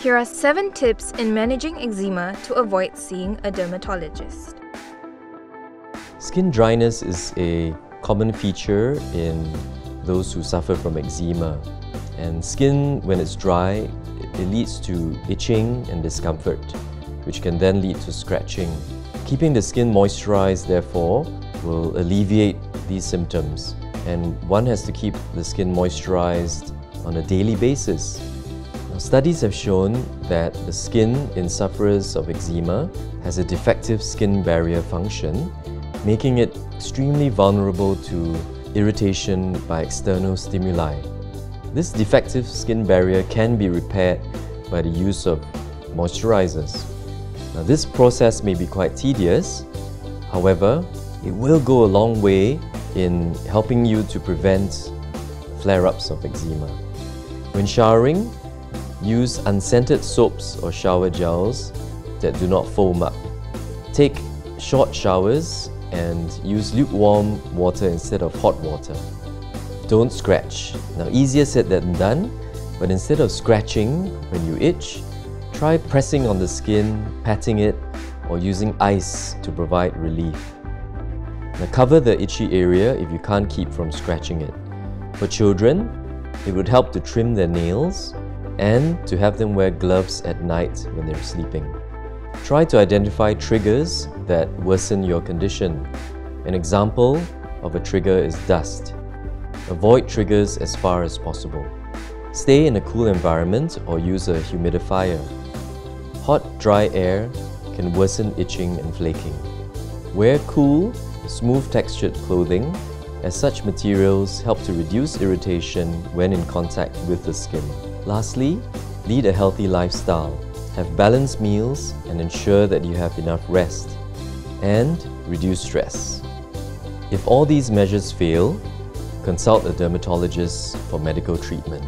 Here are 7 tips in managing eczema to avoid seeing a dermatologist. Skin dryness is a common feature in those who suffer from eczema. And skin, when it's dry, it leads to itching and discomfort, which can then lead to scratching. Keeping the skin moisturized, therefore, will alleviate these symptoms. And one has to keep the skin moisturized on a daily basis. Studies have shown that the skin in sufferers of eczema has a defective skin barrier function, making it extremely vulnerable to irritation by external stimuli. This defective skin barrier can be repaired by the use of moisturizers. Now, this process may be quite tedious, however, it will go a long way in helping you to prevent flare-ups of eczema. When showering, use unscented soaps or shower gels that do not foam up. Take short showers and use lukewarm water instead of hot water. Don't scratch. Now easier said than done, but instead of scratching when you itch, try pressing on the skin, patting it, or using ice to provide relief. Now cover the itchy area if you can't keep from scratching it. For children, it would help to trim their nails and to have them wear gloves at night when they're sleeping. Try to identify triggers that worsen your condition. An example of a trigger is dust. Avoid triggers as far as possible. Stay in a cool environment or use a humidifier. Hot, dry air can worsen itching and flaking. Wear cool, smooth textured clothing as such materials help to reduce irritation when in contact with the skin. Lastly, lead a healthy lifestyle. Have balanced meals and ensure that you have enough rest. And reduce stress. If all these measures fail, consult a dermatologist for medical treatment.